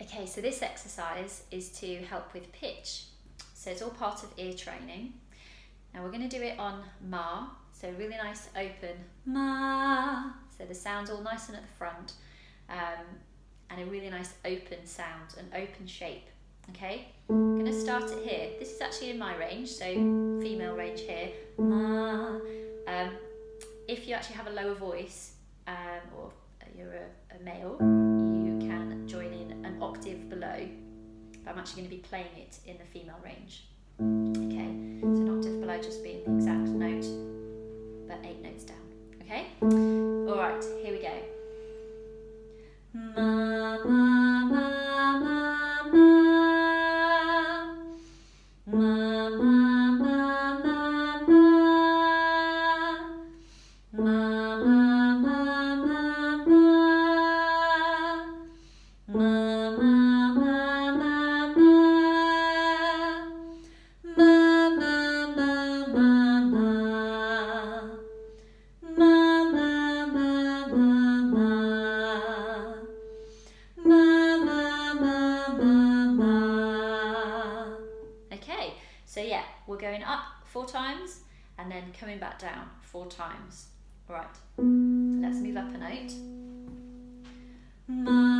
Okay, so this exercise is to help with pitch. So it's all part of ear training. Now we're going to do it on ma, so really nice open ma. So the sound's all nice and at the front, um, and a really nice open sound, an open shape. Okay, I'm going to start it here. This is actually in my range, so female range here. Ma. Um, if you actually have a lower voice, um, or you're a, a male, octave below. But I'm actually going to be playing it in the female range. Okay, so an octave below just being the exact note, but eight notes down. Okay? All right, here we go. Ma, so yeah, we're going up four times and then coming back down four times. All right, let's move up a note. Ma,